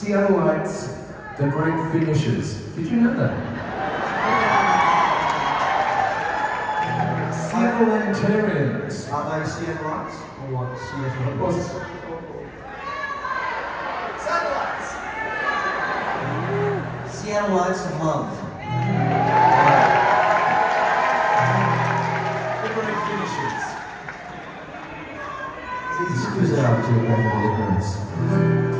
Seattleites, the great finishers. Did you know that? Seattleitarians. Are they Seattleites or what? Seattleites. Seattle Lights of Love. The great finishers. this is out to the a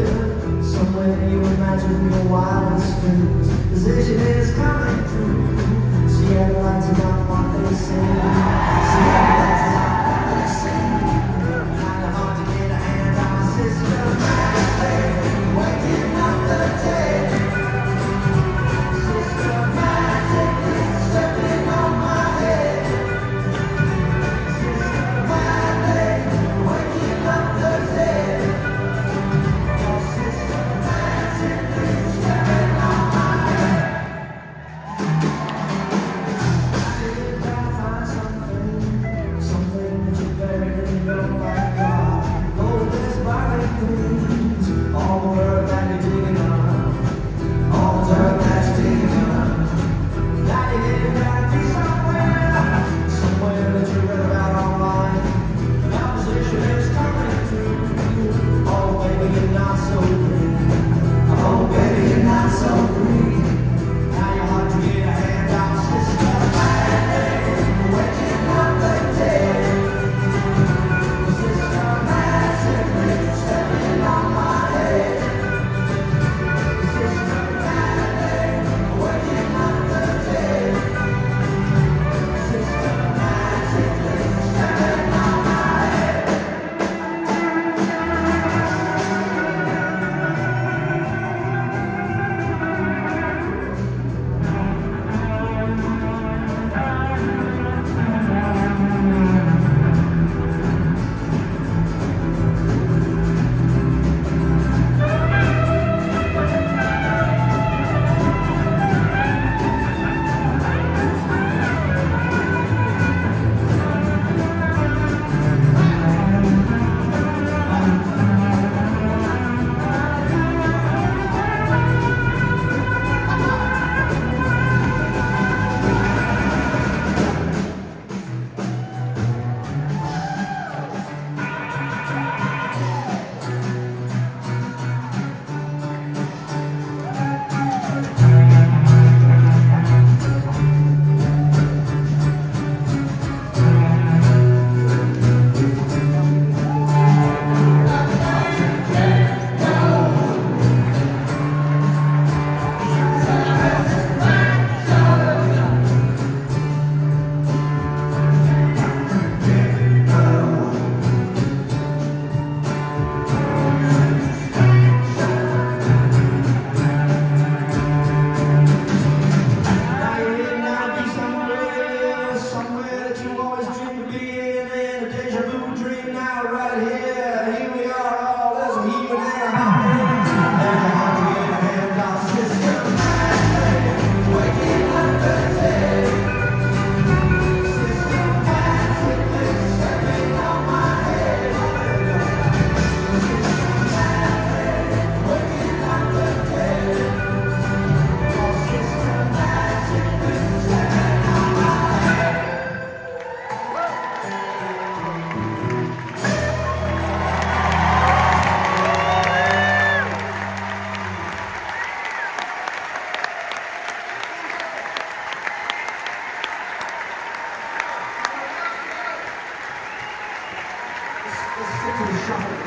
Gracias.